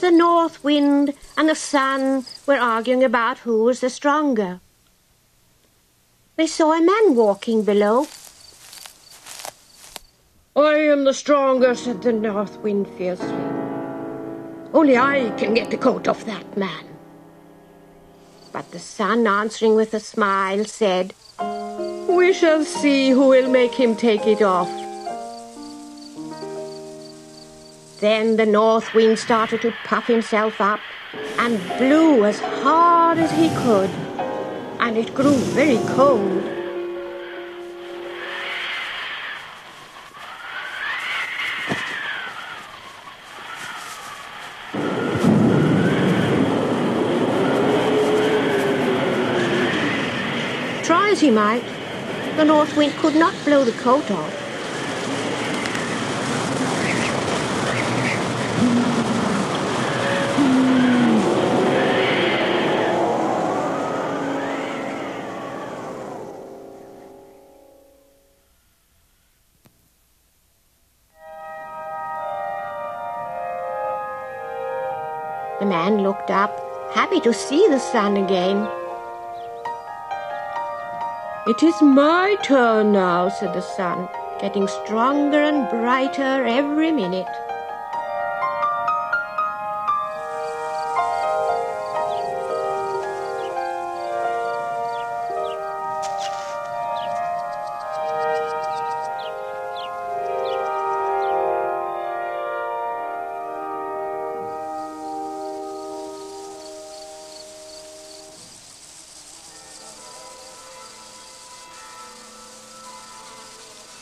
the north wind and the sun were arguing about who was the stronger. They saw a man walking below. I am the stronger, said the north wind fiercely. Only I can get the coat off that man. But the sun, answering with a smile, said, We shall see who will make him take it off. Then the north wind started to puff himself up and blew as hard as he could, and it grew very cold. Try as he might, the north wind could not blow the coat off. The man looked up, happy to see the sun again. It is my turn now, said the sun, getting stronger and brighter every minute.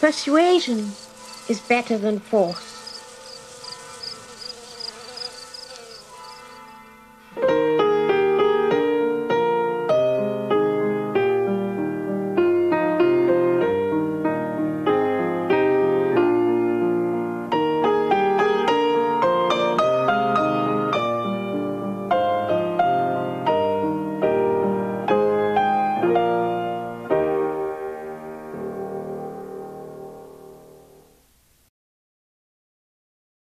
Persuasion is better than force.